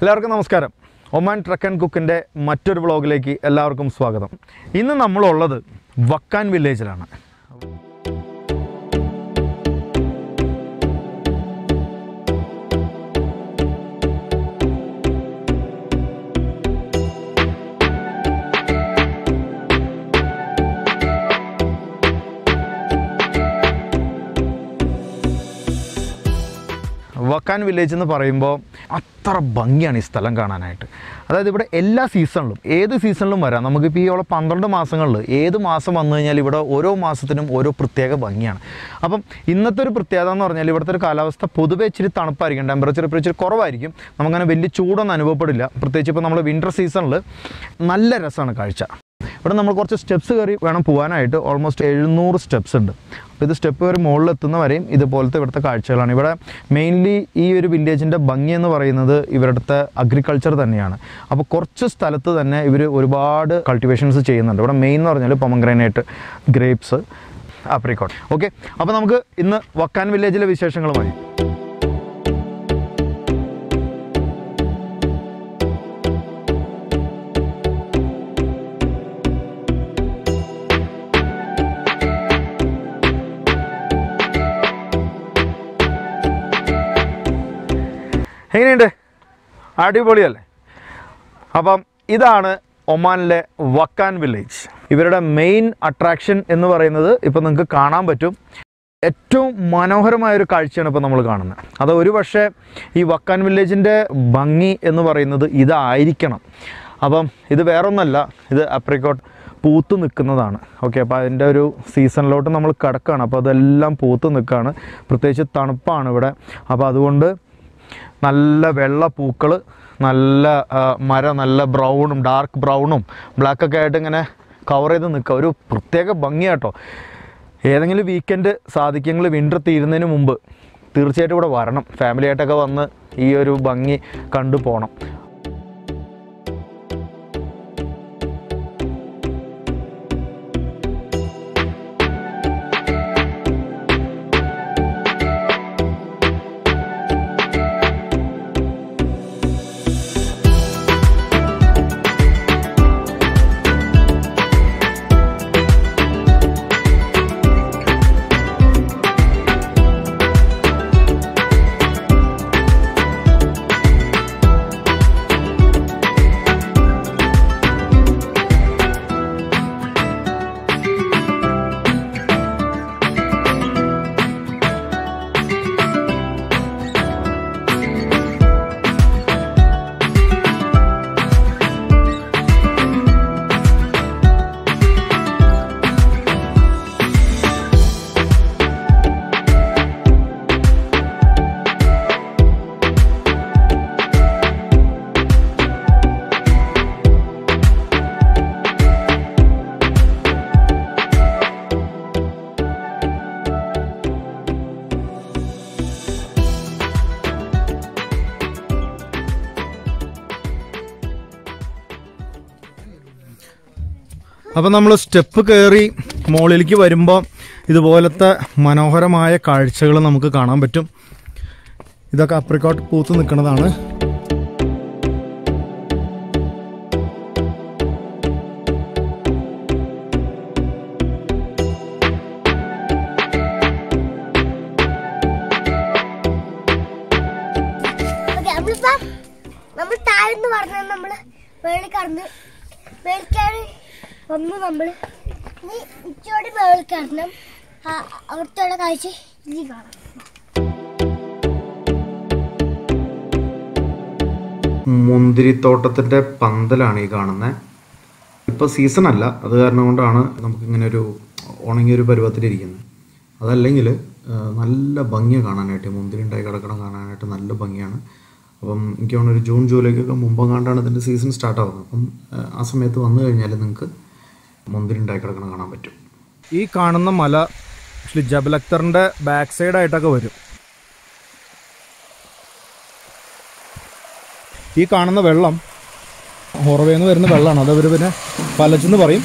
എല്ലാവർക്കും നമസ്കാരം. Oman truck and കുക്കിന്റെ മറ്റൊരു വ്ളോഗിലേക്ക് എല്ലാവർക്കും സ്വാഗതം. ഇന്ന് നമ്മളുള്ളത് വക്കാൻ വില്ലേജിലാണ്. വക്കാൻ വില്ലേജ് എന്ന് പറയുമ്പോൾ അത്ര ഭംഗിയാണ് ഈ സ്ഥലം കാണാനായിട്ട്. അതായത് ഇവിടെ എല്ലാ സീസണിലും ഏത് സീസണിലും വരാം. നമുക്കിപ്പോൾ ഈ ഉള്ള പന്ത്രണ്ട് മാസങ്ങളിൽ ഏത് മാസം വന്നു കഴിഞ്ഞാൽ ഇവിടെ ഓരോ മാസത്തിനും ഓരോ പ്രത്യേക ഭംഗിയാണ്. അപ്പം ഇന്നത്തെ ഒരു പ്രത്യേകത എന്ന് പറഞ്ഞാൽ ഇവിടുത്തെ ഒരു കാലാവസ്ഥ പൊതുവെ ഇച്ചിരി തണുപ്പായിരിക്കും. ടെമ്പറേച്ചർ ഇപ്പോൾ ഇച്ചിരി കുറവായിരിക്കും. നമുക്കങ്ങനെ വലിയ ചൂടൊന്നും അനുഭവപ്പെടില്ല. പ്രത്യേകിച്ച് ഇപ്പോൾ നമ്മൾ വിന്റർ സീസണിൽ നല്ല രസമാണ് കാഴ്ച. ഇവിടെ നമ്മൾ കുറച്ച് സ്റ്റെപ്സ് കയറി വേണം പോകാനായിട്ട് ഓൾമോസ്റ്റ് എഴുന്നൂറ് സ്റ്റെപ്സ് ഉണ്ട്. അപ്പോൾ ഇത് സ്റ്റെപ്പ് കയറി മുകളിൽ എത്തുന്ന വരെയും ഇതുപോലത്തെ ഇവിടുത്തെ കാഴ്ചകളാണ്. ഇവിടെ മെയിൻലി ഈ ഒരു വില്ലേജിന്റെ ഭംഗി എന്ന് പറയുന്നത് ഇവിടുത്തെ അഗ്രികൾച്ചർ തന്നെയാണ്. അപ്പോൾ കുറച്ച് സ്ഥലത്ത് തന്നെ ഇവർ ഒരുപാട് കൾട്ടിവേഷൻസ് ചെയ്യുന്നുണ്ട്. ഇവിടെ മെയിൻ എന്ന് പറഞ്ഞാൽ പൊമഗ്രനേറ്റ് ഗ്രേപ്സ് ആപ്രിക്കോട്ട് ഓക്കെ അപ്പോൾ നമുക്ക് ഇന്ന് വക്കാൻ വില്ലേജിലെ വിശേഷങ്ങളുമായി. എങ്ങനെയുണ്ട്? അടിപൊളിയല്ലേ? അപ്പം ഇതാണ് ഒമാനിലെ വക്കാൻ വില്ലേജ്. ഇവരുടെ മെയിൻ അട്രാക്ഷൻ എന്ന് പറയുന്നത് ഇപ്പം നിങ്ങൾക്ക് കാണാൻ പറ്റും. ഏറ്റവും മനോഹരമായ ഒരു കാഴ്ചയാണ് ഇപ്പോൾ നമ്മൾ കാണുന്നത്. അത് ഒരു പക്ഷേ ഈ വക്കാൻ വില്ലേജിന്റെ ഭംഗി എന്ന് പറയുന്നത് ഇതായിരിക്കണം. അപ്പം ഇത് വേറൊന്നല്ല ഇത് അപ്രിക്കോട്ട് പൂത്ത് നിൽക്കുന്നതാണ്. ഓക്കെ അപ്പോൾ അതിന്റെ ഒരു സീസണിലോട്ട് നമ്മൾ കിടക്കുകയാണ് അപ്പോൾ അതെല്ലാം പൂത്ത് നിൽക്കുകയാണ് പ്രത്യേകിച്ച് തണുപ്പാണ് ഇവിടെ. അപ്പോൾ അതുകൊണ്ട് നല്ല വെള്ള പൂക്കൾ നല്ല മരം നല്ല ബ്രൗണും ഡാർക്ക് ബ്രൗണും ബ്ലാക്കൊക്കെ ആയിട്ട് ഇങ്ങനെ കവർ ചെയ്ത് നിൽക്കുക. ഒരു പ്രത്യേക ഭംഗിയാട്ടോ ഏതെങ്കിലും വീക്കെൻഡ് സാധിക്കുമെങ്കിൽ വിന്റർ തീരുന്നതിന് മുമ്പ് തീർച്ചയായിട്ടും ഇവിടെ വരണം. ഫാമിലിയായിട്ടൊക്കെ വന്ന് ഈ ഒരു ഭംഗി കണ്ടു പോകണം അപ്പം നമ്മൾ സ്റ്റെപ്പ് കയറി മുകളിലേക്ക് വരുമ്പോൾ ഇതുപോലത്തെ മനോഹരമായ കാഴ്ചകൾ നമുക്ക് കാണാൻ പറ്റും. ഇതൊക്കെ അപ്രിക്കോട്ട് പൂത്ത് നിൽക്കുന്നതാണ്. നമ്മൾ താഴെന്ന് പറഞ്ഞാൽ നമ്മൾ വേളി കടന്ന് മേളിക്കാണ് വന്ന് നമ്മൾ ഇനി ഇച്ചോടി മേളിൽ ആ- അവിടുത്തെ കാഴ്ച ഇനി കാണാം. മുന്തിരിത്തോട്ടത്തിന്റെ പന്തലാണ് ഈ കാണുന്നത് ഇപ്പോൾ സീസൺ അല്ല. അത് കാരണം കൊണ്ടാണ് നമുക്ക് ഇങ്ങനെ ഒരു ഉണങ്ങിയ ഉണങ്ങിയൊരു പരുവത്തിലിരിക്കുന്നത്. അതല്ലെങ്കിൽ നല്ല ഭംഗിയാണ് കാണാനായിട്ട് മുന്തിരി ഉണ്ടായി കിടക്കണം കാണാനായിട്ട് നല്ല ഭംഗിയാണ്. അപ്പം എനിക്ക് തോന്നുന്നു ഒരു ജൂൺ ജൂലൈക്കൊക്കെ മുമ്പെങ്ങാണ്ടാണ് ഇതിന്റെ സീസൺ സ്റ്റാർട്ട് ആവുന്നത്. അപ്പം ആ സമയത്ത് വന്നു കഴിഞ്ഞാൽ നിങ്ങൾക്ക് മുന്തിരി ഉണ്ടായി കിടക്കണം കാണാൻ പറ്റും. ഈ കാണുന്ന മല ആക്ച്വലി ജബൽ അക്തറിന്റെ ബാക്ക് സൈഡായിട്ടൊക്കെ വരും. ഈ കാണുന്ന വെള്ളം ഹൊറവേന്ന് വരുന്ന വെള്ളമാണ് അത് അവർ പിന്നെ പലച്ചെന്ന് പറയും.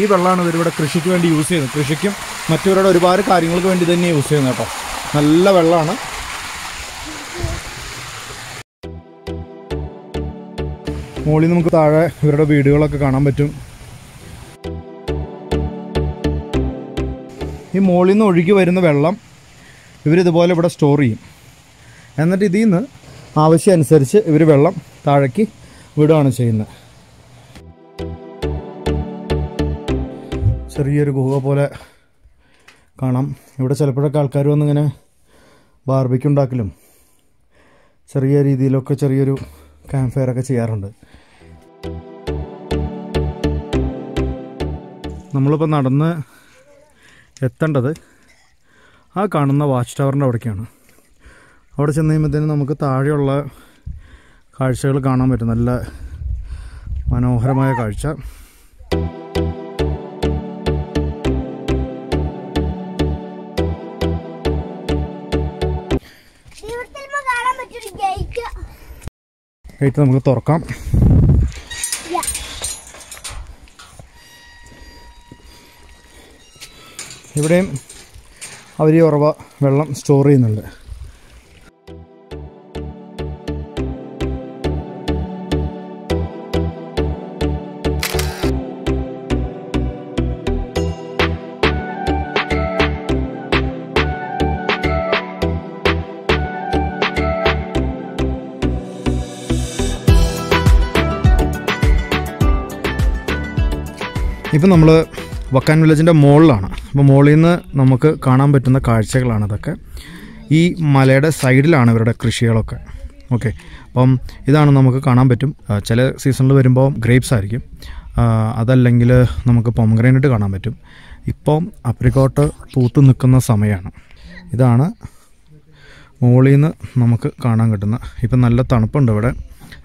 ഈ വെള്ളമാണ് ഇവരിവിടെ കൃഷിക്ക് വേണ്ടി യൂസ് ചെയ്യുന്നത്. കൃഷിക്കും മറ്റവരുടെ ഒരുപാട് കാര്യങ്ങൾക്ക് വേണ്ടി തന്നെ യൂസ് ചെയ്യുന്നത് കേട്ടോ. നല്ല വെള്ളമാണ് മുകളിൽ നമുക്ക് താഴെ ഇവരുടെ വീടുകളൊക്കെ കാണാൻ പറ്റും. ഈ മുകളിൽ നിന്ന് ഒഴുകി വരുന്ന വെള്ളം ഇവരിതുപോലെ ഇവിടെ സ്റ്റോർ ചെയ്യും. എന്നിട്ട് ഇതിൽ നിന്ന് ആവശ്യം അനുസരിച്ച് ഇവർ വെള്ളം താഴേക്ക് വിടുകയാണ് ചെയ്യുന്നത്. ചെറിയൊരു ഗുഹ പോലെ കാണാം. ഇവിടെ ചിലപ്പോഴൊക്കെ ആൾക്കാർ വന്നിങ്ങനെ ബാർബിക്ക് ഉണ്ടാക്കലും ചെറിയ രീതിയിലൊക്കെ ചെറിയൊരു ക്യാമ്പ് ഫയർ ഒക്കെ ചെയ്യാറുണ്ട്. നമ്മളിപ്പോൾ നടന്ന് എത്തേണ്ടത്? ആ കാണുന്ന വാച്ച് ടവറിന്റെ അവിടേക്കാണ്. അവിടെ ചെന്ന് കഴിയുമ്പോഴത്തേനും നമുക്ക് താഴെയുള്ള കാഴ്ചകൾ കാണാൻ പറ്റും. നല്ല മനോഹരമായ കാഴ്ച. ഗേറ്റ് നമുക്ക് തുറക്കാം. ഇവിടെയും അവർ ഈ ഉറവ വെള്ളം സ്റ്റോർ ചെയ്യുന്നുണ്ട്. ഇപ്പം നമ്മൾ വക്കാൻ വില്ലേജിന്റെ മുകളിലാണ് അപ്പോൾ മുകളിൽ നിന്ന് നമുക്ക് കാണാൻ പറ്റുന്ന കാഴ്ചകളാണ് അതൊക്കെ ഈ മലയുടെ സൈഡിലാണ് ഇവരുടെ കൃഷികളൊക്കെ. ഓക്കെ. അപ്പം ഇതാണ് നമുക്ക് കാണാൻ പറ്റും. ചില സീസണിൽ വരുമ്പോൾ ഗ്രേപ്സ് ആയിരിക്കും. അതല്ലെങ്കിൽ നമുക്ക് പൊമഗ്രൈനിട്ട് കാണാൻ പറ്റും. ഇപ്പം അപ്രിക്കോട്ട് പൂത്ത് നിൽക്കുന്ന സമയമാണ്. ഇതാണ് മുകളിൽ നിന്ന് നമുക്ക് കാണാൻ കിട്ടുന്ന. ഇപ്പം നല്ല തണുപ്പുണ്ട് ഇവിടെ.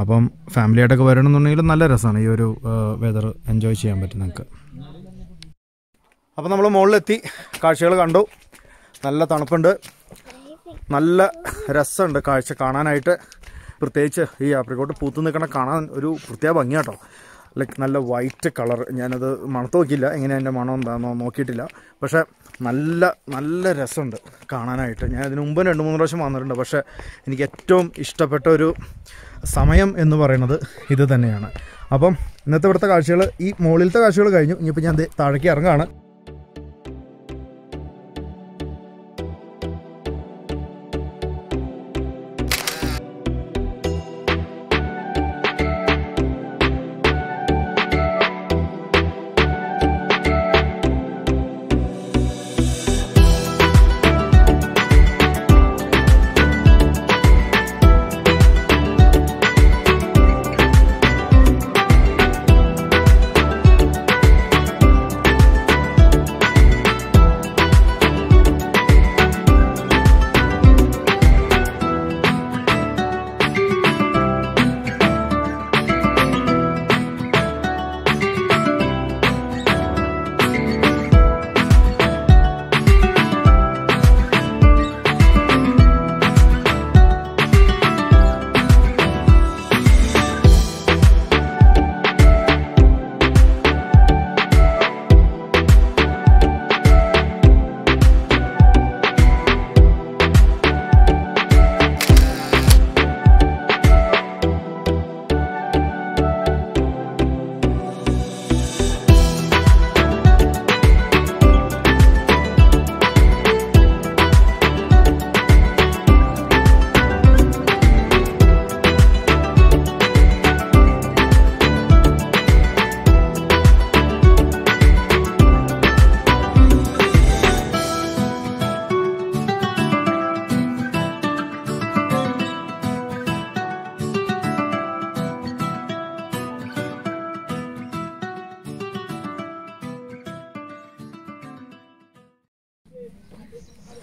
അപ്പം ഫാമിലിയായിട്ടൊക്കെ വരണമെന്നുണ്ടെങ്കിൽ നല്ല രസമാണ് ഈ ഒരു വെതർ എൻജോയ് ചെയ്യാൻ പറ്റും നിങ്ങൾക്ക് അപ്പം നമ്മൾ മുകളിലെത്തി കാഴ്ചകൾ കണ്ടു. നല്ല തണുപ്പുണ്ട്. നല്ല രസമുണ്ട് കാഴ്ച കാണാനായിട്ട്. പ്രത്യേകിച്ച് ഈ ആപ്രിക്കോട്ട് പൂത്ത് നിൽക്കണ കാണാൻ ഒരു പ്രത്യേക ഭംഗിയാട്ടോ. ലൈക്ക് നല്ല വൈറ്റ് കളർ. ഞാനത് മണത്ത് നോക്കിയില്ല. എങ്ങനെയാണ് എന്റെ മണം എന്താണെന്നോ നോക്കിയിട്ടില്ല. പക്ഷേ നല്ല നല്ല രസമുണ്ട് കാണാനായിട്ട്. ഞാൻ അതിന് മുമ്പ് രണ്ട് മൂന്ന് പ്രാവശ്യം വന്നിട്ടുണ്ട്. പക്ഷേ എനിക്ക് ഏറ്റവും ഇഷ്ടപ്പെട്ട ഒരു സമയം എന്ന് പറയുന്നത് ഇത് തന്നെയാണ്. അപ്പം ഇന്നത്തെ ഇവിടുത്തെ കാഴ്ചകൾ ഈ മുകളിലത്തെ കാഴ്ചകൾ കഴിഞ്ഞു. ഇനിയിപ്പോൾ ഞാൻ താഴേക്ക് ഇറങ്ങുകയാണ്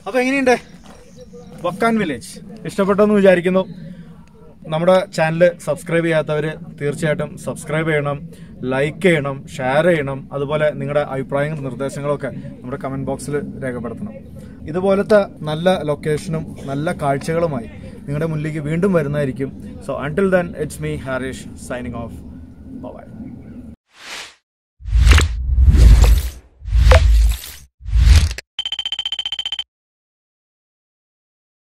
അപ്പോൾ എങ്ങനെയുണ്ട്? Wakan village. ഇഷ്ടപ്പെട്ടെന്ന് വിചാരിക്കുന്നു. നമ്മുടെ ചാനൽ സബ്സ്ക്രൈബ് ചെയ്യാത്തവർ തീർച്ചയായിട്ടും സബ്സ്ക്രൈബ് ചെയ്യണം ലൈക്ക് ചെയ്യണം ഷെയർ ചെയ്യണം അതുപോലെ നിങ്ങളുടെ അഭിപ്രായങ്ങളും നിർദ്ദേശങ്ങളൊക്കെ നമ്മുടെ കമന്റ് ബോക്സിൽ രേഖപ്പെടുത്തണം. ഇതുപോലത്തെ നല്ല ലൊക്കേഷനും നല്ല കാഴ്ചകളുമായി നിങ്ങളുടെ മുന്നിലേക്ക് വീണ്ടും വരുന്നതായിരിക്കും. So until then it's me Harish signing off bye